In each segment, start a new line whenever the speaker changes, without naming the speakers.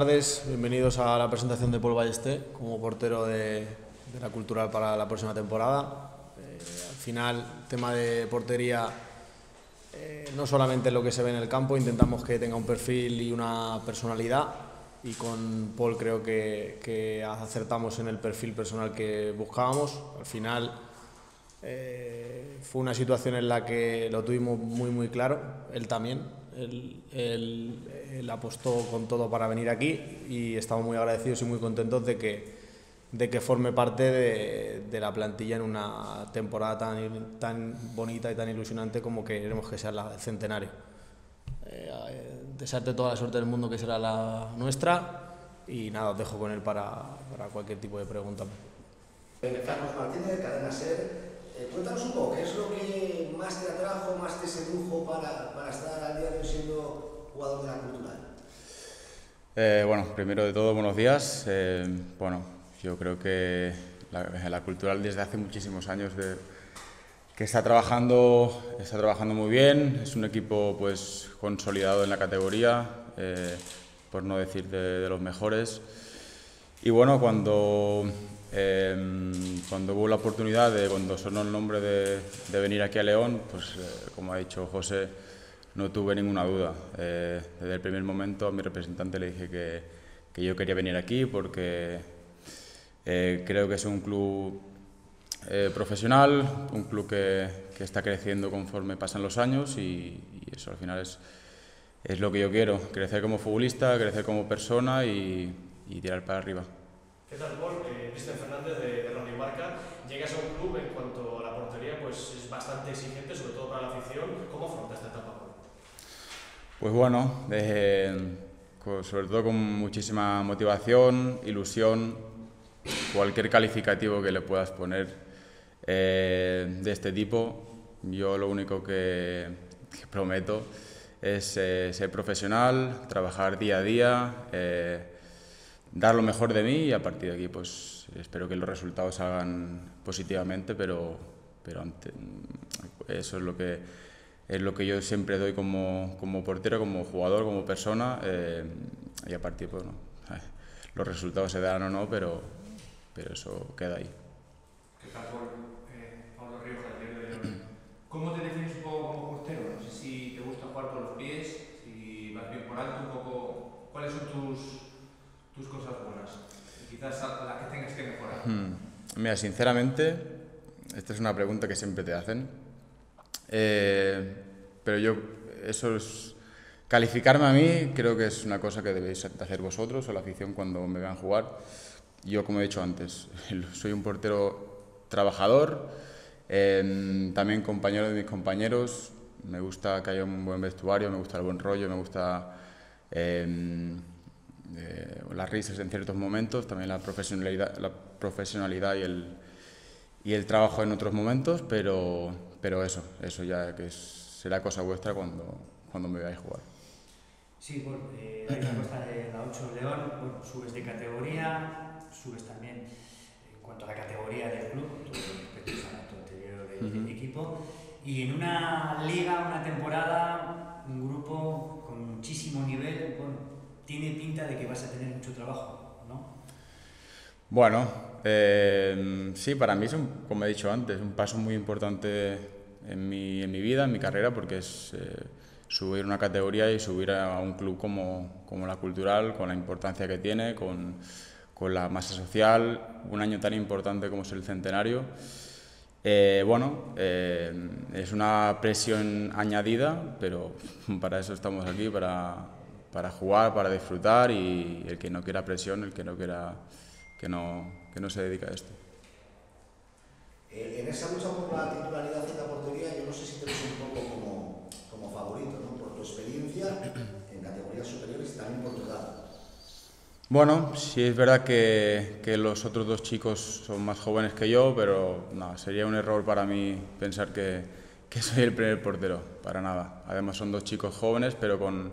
tardes, bienvenidos a la presentación de Paul Ballesté como portero de, de la Cultural para la próxima temporada. Eh, al final, tema de portería, eh, no solamente lo que se ve en el campo, intentamos que tenga un perfil y una personalidad y con Paul creo que, que acertamos en el perfil personal que buscábamos. Al final eh, fue una situación en la que lo tuvimos muy muy claro, él también, él, él, él, apostó con todo para venir aquí y estamos muy agradecidos y muy contentos de que, de que forme parte de, de la plantilla en una temporada tan, tan bonita y tan ilusionante como queremos que sea la del centenario. Eh, desearte toda la suerte del mundo que será la nuestra y nada, os dejo con él para, para cualquier tipo de pregunta.
Carlos Martínez, Cadena Ser. Eh, cuéntanos un poco, ¿qué es lo que más te atrajo, más te sedujo para, para estar al día de hoy siendo jugador de la cultural?
Eh, bueno, primero de todo, buenos días. Eh, bueno, yo creo que la, cultural desde hace muchísimos años de, que está trabajando, está trabajando muy bien. Es un equipo pues consolidado en la categoría, por no decir de, de los mejores. Y bueno, cuando eh, cuando hubo la oportunidad, de, cuando sonó el nombre de, venir aquí a León, pues eh, como ha dicho José, no tuve ninguna duda. Eh, desde el primer momento a mi representante le dije que, yo quería venir aquí porque eh, creo que es un club profesional, un club que, está creciendo conforme pasan los años y, eso al final es, lo que yo quiero, crecer como futbolista, crecer como persona y tirar para arriba.
¿Qué tal, Paul? Eh, Cristian Fernández de, de Radio Marca. Llegas a un club en cuanto a la portería, pues es bastante exigente, sobre todo para la afición. ¿Cómo afronta esta etapa?
Pues bueno, eh, sobre todo con muchísima motivación, ilusión, cualquier calificativo que le puedas poner eh, de este tipo. Yo lo único que, que prometo es eh, ser profesional, trabajar día a día eh, dar lo mejor de mí y a partir de aquí pues espero que los resultados salgan positivamente, pero, pero ante, eso es lo que es lo que yo siempre doy como, como portero, como jugador, como persona eh, y a partir pues no, los resultados se dan o no, pero, pero eso queda ahí.
¿Qué tal? Eh, Pablo Rioja, de. ¿Cómo te defines un poco como portero? No sé si te gusta jugar por los pies, si vas bien por alto, un poco... ¿Cuáles son tus, tus cosas buenas? Y quizás las que tengas que mejorar.
Hmm. Mira, sinceramente, esta es una pregunta que siempre te hacen. Eh, pero yo, eso es. Calificarme a mí creo que es una cosa que debéis hacer vosotros o la afición cuando me vean jugar. Yo, como he dicho antes, soy un portero trabajador, eh, también compañero de mis compañeros. Me gusta que haya un buen vestuario, me gusta el buen rollo, me gusta. Eh, eh, las risas en ciertos momentos, también la profesionalidad, la profesionalidad y, el, y el trabajo en otros momentos, pero, pero eso, eso ya que es, será cosa vuestra cuando, cuando me veáis jugar.
Sí, bueno, eh, la Costa de la 8 León, bueno, subes de categoría, subes también en cuanto a la categoría del club, respecto a tu anterior de, uh -huh. equipo, y en una liga, una temporada, un grupo con muchísimo nivel, bueno, tiene pinta de que vas a tener mucho trabajo, ¿no?
Bueno, eh, sí, para mí es, un, como he dicho antes, un paso muy importante en mi, en mi vida, en mi carrera, porque es eh, subir una categoría y subir a un club como, como la cultural, con la importancia que tiene, con, con la masa social, un año tan importante como es el centenario. Eh, bueno, eh, es una presión añadida, pero para eso estamos aquí, para, para jugar, para disfrutar y el que no quiera presión, el que no quiera que no, que no se dedica a esto.
Eh, en esa lucha por la titularidad en la portería, yo no sé si te ves un poco como, como favorito, ¿no? por tu experiencia en categorías superiores y también por tu edad.
Bueno, sí es verdad que, que, los otros dos chicos son más jóvenes que yo, pero no, sería un error para mí pensar que, que soy el primer portero, para nada. Además son dos chicos jóvenes, pero con,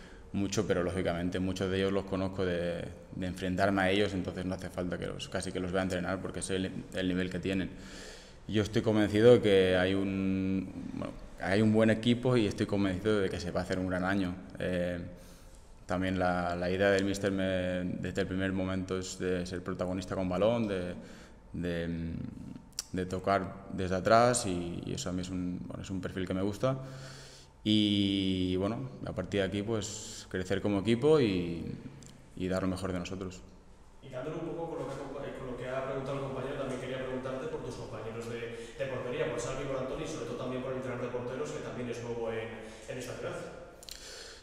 mucho, pero lógicamente muchos de ellos los conozco de, enfrentarme a ellos, entonces no hace falta que los, casi que los vea entrenar porque sé el, el nivel que tienen. Yo estoy convencido de que hay un, hay un buen equipo y estoy convencido de que se va a hacer un gran año. Eh, también la, la, idea del míster desde el primer momento es de ser protagonista con balón, de, de, tocar desde atrás y, eso a mí es un, es un perfil que me gusta. Y bueno, a partir de aquí pues crecer como equipo y, y dar lo mejor de nosotros.
Y dándole un poco con lo que, con lo que ha preguntado el compañero, también quería preguntarte por tus compañeros de, de portería, por Salvi y por Antoni, y sobre todo también por el entrenador de porteros, que también es nuevo en, en esta ciudad.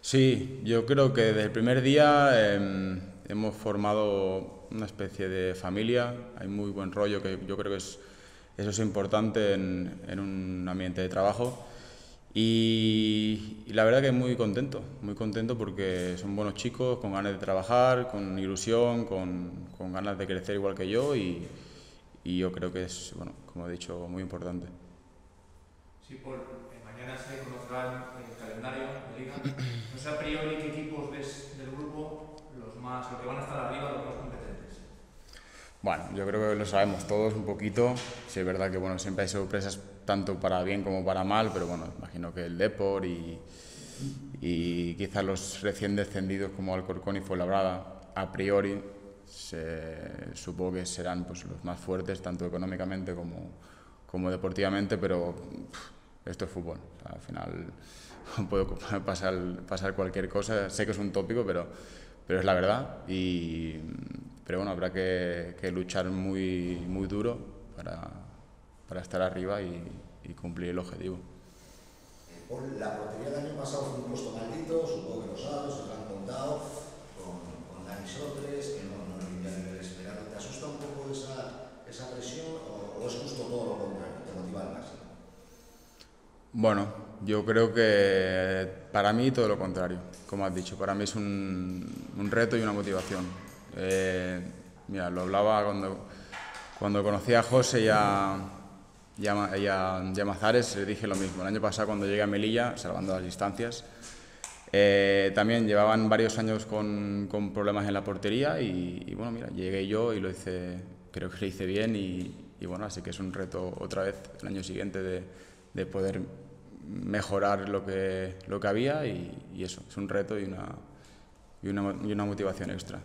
Sí, yo creo que desde el primer día eh, hemos formado una especie de familia, hay muy buen rollo, que yo creo que es, eso es importante en, en un ambiente de trabajo. Y, y, la verdad que muy contento, muy contento porque son buenos chicos, con ganas de trabajar, con ilusión, con, con ganas de crecer igual que yo y, y, yo creo que es, bueno, como he dicho, muy importante.
Sí, Paul, mañana se conocerá el calendario de Liga. No sé a priori qué equipos ves del grupo los más, los que van a estar arriba, los más competentes.
Bueno, yo creo que lo sabemos todos un poquito. Sí, es verdad que bueno, siempre hay sorpresas tanto para bien como para mal, pero bueno, imagino que el Depor y, y quizás los recién descendidos como Alcorcón y Fuenlabrada, a priori, se, supongo que serán pues, los más fuertes, tanto económicamente como, como deportivamente, pero pff, esto es fútbol. O sea, al final puede pasar, pasar cualquier cosa. Sé que es un tópico, pero, pero es la verdad. Y, pero bueno, habrá que, que luchar muy, muy duro para, para estar arriba y, y, cumplir el objetivo.
Por la portería del año pasado fue un puesto maldito, supongo que lo sabes, os lo han contado, con, con Dani Sotres, que no, no rindía a nivel esperado. ¿Te asusta un poco esa, esa presión o, o, es justo todo lo contrario, te motiva al máximo?
Bueno, yo creo que para mí todo lo contrario, como has dicho, para mí es un, un reto y una motivación. Eh, mira, lo hablaba cuando, cuando conocí a José y a, y a, y dije lo mismo. El año pasado cuando llegué a Melilla, salvando las distancias, eh, también llevaban varios años con, con, problemas en la portería y, y, bueno, mira, llegué yo y lo hice, creo que lo hice bien y, y bueno, así que es un reto otra vez el año siguiente de, de poder mejorar lo que, lo que había y, y, eso, es un reto y una, y una, y una motivación extra.